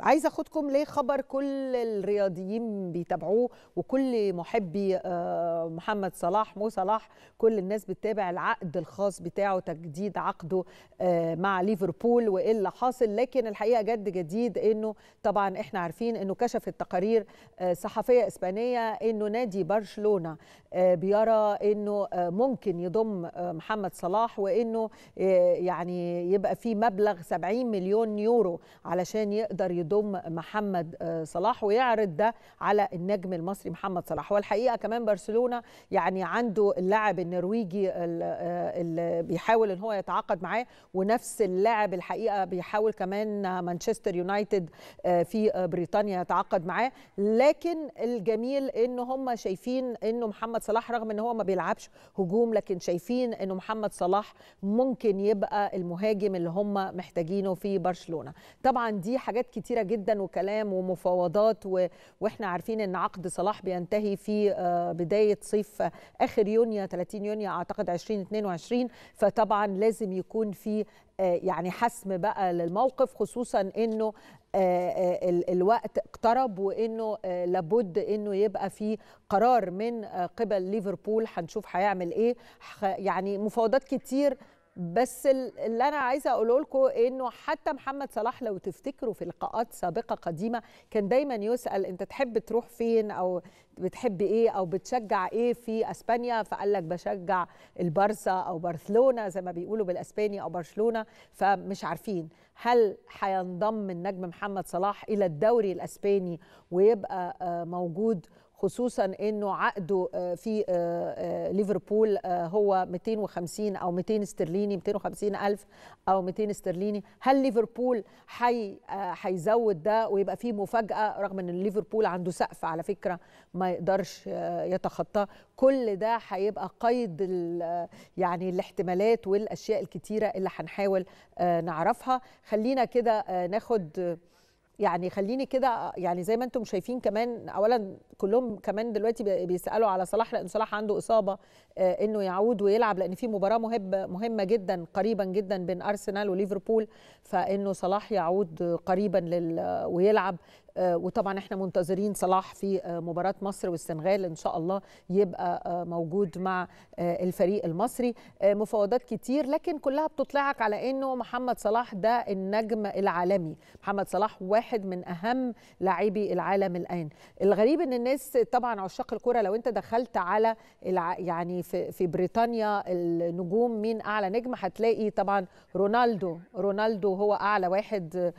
عايزة أخدكم لخبر كل الرياضيين بيتابعوه وكل محبي آه، محمد صلاح مو صلاح كل الناس بتتابع العقد الخاص بتاعه تجديد عقده آه، مع ليفربول وايه اللي حاصل. لكن الحقيقة جد جديد إنه طبعا إحنا عارفين إنه كشفت تقارير آه، صحفيه اسبانيه إنه نادي برشلونة بيرى إنه ممكن يضم محمد صلاح وإنه يعني يبقى في مبلغ 70 مليون يورو علشان يقدر يضم محمد آه، صلاح ويعرض ده على النجم المصري محمد صلاح. والحقيقة كمان برشلونة يعني عنده اللاعب النرويجي آه، اللي بيحاول إن هو يتعاقد معاه ونفس اللاعب الحقيقة بيحاول كمان مانشستر يونايتد آه، في بريطانيا يتعاقد معاه. لكن الجميل إن هم شايفين انه محمد صلاح رغم إن هو ما بيلعبش هجوم لكن شايفين انه محمد صلاح ممكن يبقى المهاجم اللي هم محتاجينه في برشلونة. طبعا دي حاجات كتير كتيرة جدا وكلام ومفاوضات و... وإحنا عارفين إن عقد صلاح بينتهي في آه، بداية صيف آخر يونيو 30 يونيو أعتقد 2022 فطبعا لازم يكون في آه، يعني حسم بقى للموقف خصوصا إنه آه، الوقت اقترب وإنه لابد إنه يبقى في قرار من قبل ليفربول هنشوف هيعمل إيه. يعني مفاوضات كتير بس اللي أنا عايزة أقوله لكم إنه حتى محمد صلاح لو تفتكروا في لقاءات سابقة قديمة كان دايما يسأل أنت تحب تروح فين أو بتحب إيه أو بتشجع إيه في أسبانيا؟ فقال لك بشجع البارسا أو برشلونة زي ما بيقولوا بالأسباني أو برشلونة فمش عارفين هل هينضم النجم محمد صلاح إلى الدوري الأسباني ويبقى آه، موجود خصوصا إنه عقده آه، في آه، آه، ليفربول هو 250 أو 200 استرليني 250 ألف أو 200 استرليني. هل ليفربول هيزود ده ويبقى فيه مفاجأة رغم إن ليفربول عنده سقف على فكرة ما يقدرش يتخطاه؟ كل ده هيبقى قيد يعني الاحتمالات والأشياء الكتيرة اللي هنحاول نعرفها. خلينا كده ناخد يعني خليني كده يعني زي ما أنتم شايفين كمان اولا كلهم كمان دلوقتي بيسألوا على صلاح لأن صلاح عنده إصابة آه، إنه يعود ويلعب لأن في مباراة مهمه مهمة جدا قريبا جدا بين أرسنال وليفربول فإنه صلاح يعود قريبا ويلعب. وطبعا إحنا منتظرين صلاح في آه، مباراة مصر والسنغال. إن شاء الله يبقى آه، موجود مع الفريق المصري. مفاوضات كتير لكن كلها بتطلعك على إنه محمد صلاح ده النجم العالمي. محمد صلاح واحد من أهم لاعبي العالم الآن. الغريب إن الناس طبعا عشاق الكره لو أنت دخلت على يعني في في بريطانيا النجوم مين أعلى نجم هتلاقي طبعا رونالدو. رونالدو هو أعلى واحد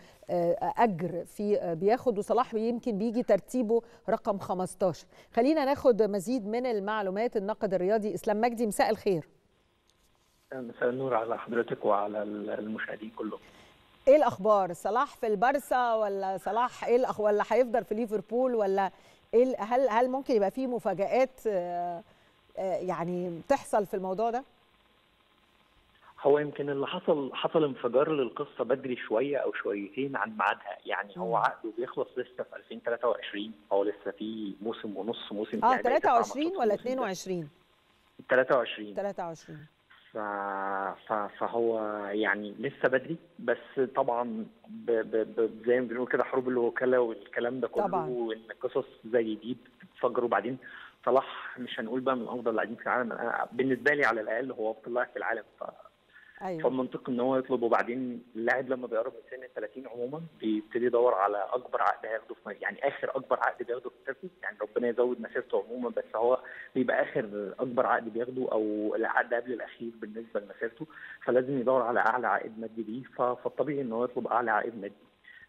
أجر في بياخد وصلاح يمكن بيجي ترتيبه رقم 15 خلينا ناخد مزيد من المعلومات. الناقد الرياضي إسلام مجدي مساء الخير. مساء النور على حضرتك وعلى المشاهدين كلهم. إيه الأخبار؟ صلاح في البارسا ولا صلاح إيه الأخ... ولا هيفضل في ليفربول ولا إيه هل هل ممكن يبقى فيه مفاجآت يعني تحصل في الموضوع ده؟ هو يمكن اللي حصل حصل انفجار للقصة بدري شوية أو شويتين عن ميعادها. يعني هو عقده بيخلص لسه في 2023 هو لسه في موسم ونص موسم آه 23 ولا 22 23 23 ف... ف... فهو يعني لسه بدري. بس طبعا ب... ب... ب... زي ما بنقول كده حروب الوكالة والكلام ده كله طبعا. وإن قصص زي دي بتتفجر وبعدين صلاح مش هنقول بقى من أفضل اللاعبين في العالم. بالنسبة لي على الأقل هو افضل لاعب في العالم. ف... أيوه. فالمنطق إن هو يطلب وبعدين اللاعب لما بيقرب من سن ال 30 عموما بيبتدي يدور على أكبر عقد هياخده في يعني آخر أكبر عقد بياخده في مسيرته يعني ربنا يزود مسيرته عموما بس هو بيبقى آخر أكبر عقد بياخده أو العقد قبل الأخير بالنسبة لمسيرته. فلازم يدور على أعلى عائد مادي ليه. فالطبيعي إن هو يطلب أعلى عائد مادي.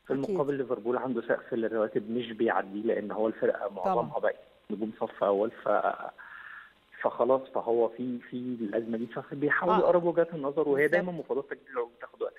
في المقابل ليفربول عنده سقف للرواتب مش بيعديه لأن هو الفرقة معظمها بقى نجوم صف أول. ف فخلاص فهو في في الأزمة دي فبيحاولوا آه. يقربوا وجهات النظر وهي دايما مفاوضات تجديد العقود بتاخد وقت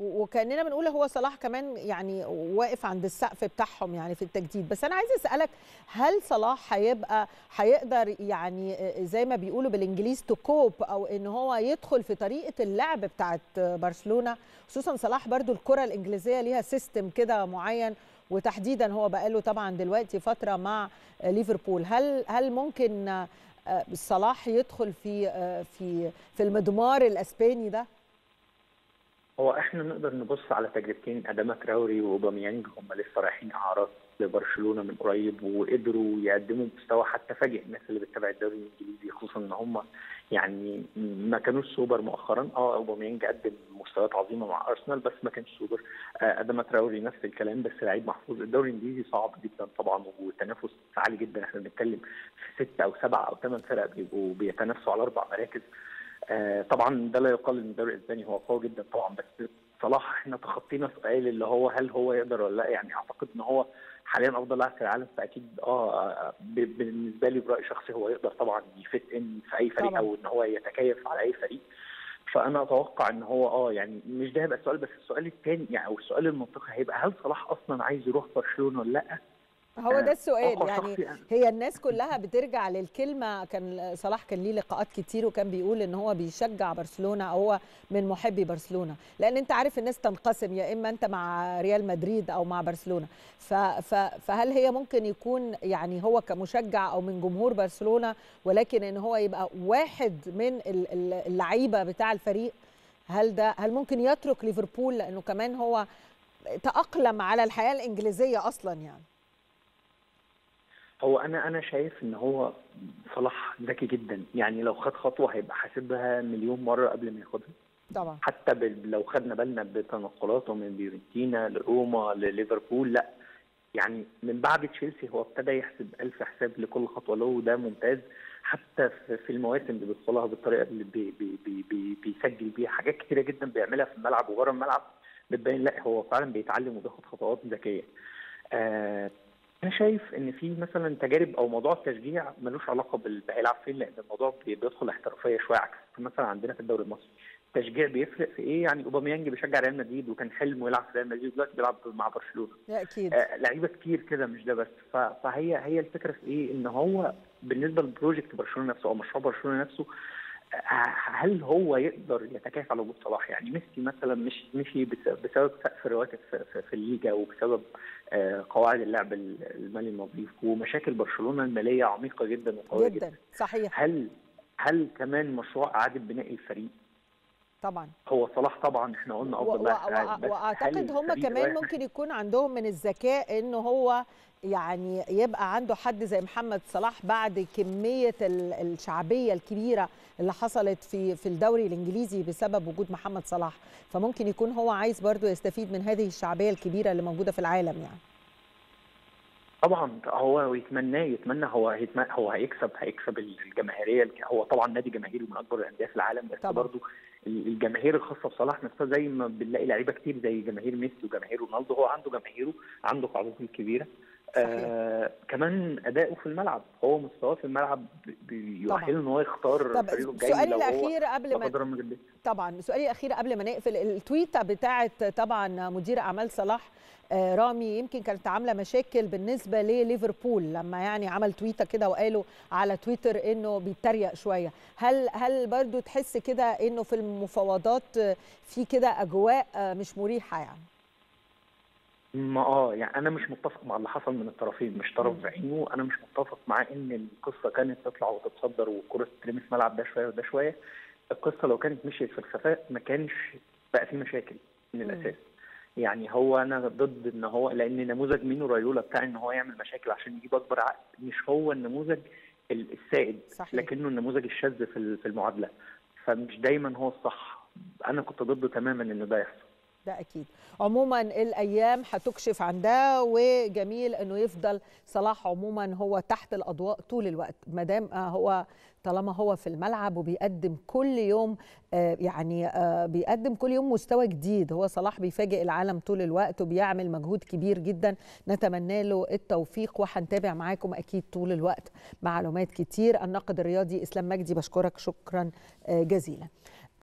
وكأننا بنقول هو صلاح كمان يعني واقف عند السقف بتاعهم يعني في التجديد. بس أنا عايزة أسألك هل صلاح هيبقى هيقدر يعني زي ما بيقولوا بالإنجليز to cope أو إن هو يدخل في طريقة اللعب بتاعت برشلونة؟ خصوصا صلاح برضو الكرة الإنجليزية ليها system كده معين وتحديدا هو بقاله طبعا دلوقتي فترة مع ليفربول. هل هل ممكن صلاح يدخل في آه، في في المضمار الإسباني ده. هو إحنا نقدر نبص على تجربتين أداما تراوري وأوباميانج هم لسه رايحين أعراض لبرشلونة من قريب وقدروا يقدموا مستوى حتى فاجئ الناس اللي بتتابع الدوري الإنجليزي خصوصا إن هم يعني ما كانوش سوبر مؤخرا. آه أوباميانج قدم مستويات عظيمة مع أرسنال بس ما كانش سوبر. آه أداما تراوري نفس الكلام بس لعيب محفوظ. الدوري الإنجليزي صعب جدا طبعا والتنافس عالي جدا. إحنا بنتكلم في ست أو سبع أو ثمان فرق بيبقوا بيتنافسوا على أربع مراكز. طبعا ده لا يقل إن الدوري الإسباني هو قوي جدا طبعا بس صلاح إحنا تخطينا سؤال اللي هو هل هو يقدر ولا لأ يعني أعتقد إن هو حاليا أفضل لاعب في العالم فأكيد آه بالنسبة لي برأي شخصي هو يقدر طبعا يفت إن في أي فريق طبعاً. أو إن هو يتكيف على أي فريق فأنا أتوقع إن هو آه يعني مش ده هيبقى السؤال بس السؤال الثاني يعني أو السؤال المنطقي هيبقى هل صلاح أصلا عايز يروح برشلونة ولا لأ؟ هو ده السؤال. توقع يعني أنا. هي الناس كلها بترجع للكلمة. كان صلاح كان ليه لقاءات كتير وكان بيقول إن هو بيشجع برشلونة أو هو من محبي برشلونة. لأن أنت عارف الناس تنقسم يا إما أنت مع ريال مدريد أو مع برشلونة. فهل هي ممكن يكون يعني هو كمشجع أو من جمهور برشلونة ولكن إن هو يبقى واحد من ال- ال- اللعيبة بتاع الفريق هل ده هل ممكن يترك ليفربول؟ لأنه كمان هو تأقلم على الحياة الإنجليزية أصلا يعني. هو أنا أنا شايف إن هو صلاح ذكي جدا. يعني لو خد خطوة هيبقى حاسبها مليون مرة قبل ما ياخدها. طبعا. حتى لو خدنا بالنا بتنقلاته من فيورنتينا لروما لليفربول لأ. يعني من بعد تشيلسي هو ابتدى يحسب ألف حساب لكل خطوة له وده ممتاز. حتى في المواسم اللي بيدخلها بالطريقة اللي بي بي بي بي بيسجل بيها حاجات كتيرة جدا بيعملها في الملعب وبره الملعب. بتبين لأ هو فعلا بيتعلم وبياخد خطوات ذكية. آه شايف إن في مثلا تجارب أو موضوع التشجيع ملوش علاقة هيلعب فين؟ لأن الموضوع بي- بيدخل احترافية شوية عكس مثلا عندنا في الدوري المصري. التشجيع بيفرق في إيه؟ يعني أوباميانج بيشجع ريال مدريد وكان حلمه يلعب في ريال مدريد دلوقتي بيلعب مع برشلونة. أكيد. آه لعيبة كتير كده مش ده بس. فهي هي الفكرة في إيه؟ إن هو بالنسبة ل project برشلونة نفسه أو مشروع برشلونة نفسه هل هو يقدر يتكيف على وجود صلاح يعني ميسي مثلا مش مشي بس- بسبب سقف الرواتب في الليجا وبسبب آه، قواعد اللعب المالي النظيف ومشاكل برشلونة المالية عميقة جدا وقوية جدا, جدا. صحيح. هل هل كمان مشروع إعادة بناء الفريق طبعا. هو صلاح طبعا إحنا قلنا أفضل لاعب وأعتقد هم كمان ممكن يكون عندهم من الذكاء إنه هو يعني يبقى عنده حد زي محمد صلاح بعد كمية ال- الشعبية الكبيرة اللي حصلت في في الدوري الإنجليزي بسبب وجود محمد صلاح. فممكن يكون هو عايز برضو يستفيد من هذه الشعبية الكبيرة اللي موجودة في العالم يعني. طبعا هو يتمناه يتمنى هو هيتمنى هو هيكسب هيكسب الجماهيرية هو طبعا نادي جماهيري من أكبر الأندية في العالم بس. برضه الجماهير الخاصة بصلاح نفسها زي ما بنلاقي لعيبة كتير زي جماهير ميسي وجماهير رونالدو هو عنده جماهيره عنده قاعدته الكبيرة. آه كمان أداؤه في الملعب هو مستواه في الملعب بيؤهله إن هو يختار طب فريقه الجاي سؤالي الأخير قبل ما. طبعا سؤالي الأخير قبل ما نقفل التويتة بتاعت طبعا مدير أعمال صلاح آه، رامي يمكن كانت عاملة مشاكل بالنسبة لليفربول لما يعني عمل تويتة كده وقالوا على تويتر إنه بيتريق شوية. هل هل برضو تحس كده إنه في المفاوضات في كده أجواء مش مريحة يعني؟ ما آه يعني أنا مش متفق مع اللي حصل من الطرفين مش طرف. بعينه أنا مش متفق مع إن القصة كانت تطلع وتتصدر والكره تترمي في ملعب ده شوية وده شوية القصة لو كانت مشيت في الخفاء ما كانش بقى في مشاكل من. الأساس يعني هو أنا ضد إن هو لأن نموذج مينو رايولا بتاع إن هو يعمل مشاكل عشان يجيب أكبر عقد مش هو النموذج ال- السائد صحيح. لكنه النموذج الشاذ في ال- في المعادلة فمش دايما هو الصح أنا كنت ضده تماما إن ده يحصل ده أكيد. عموما الأيام هتكشف عن ده وجميل إنه يفضل صلاح عموما هو تحت الأضواء طول الوقت. ما دام آه، هو طالما هو في الملعب وبيقدم كل يوم آه، يعني آه، بيقدم كل يوم مستوى جديد. هو صلاح بيفاجئ العالم طول الوقت وبيعمل مجهود كبير جدا. نتمنى له التوفيق وهنتابع معاكم أكيد طول الوقت. معلومات كتير. الناقد الرياضي إسلام مجدي بشكرك. شكرا جزيلا.